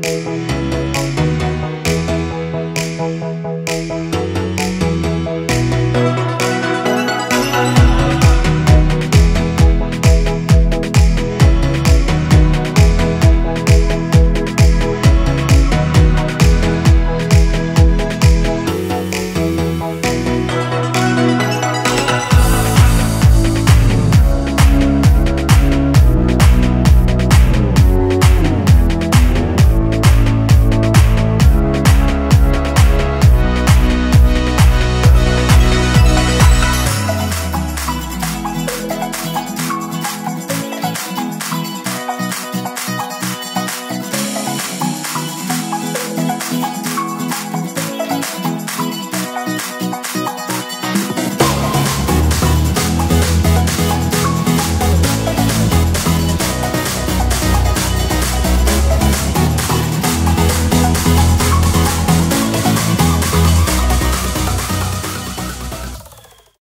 Música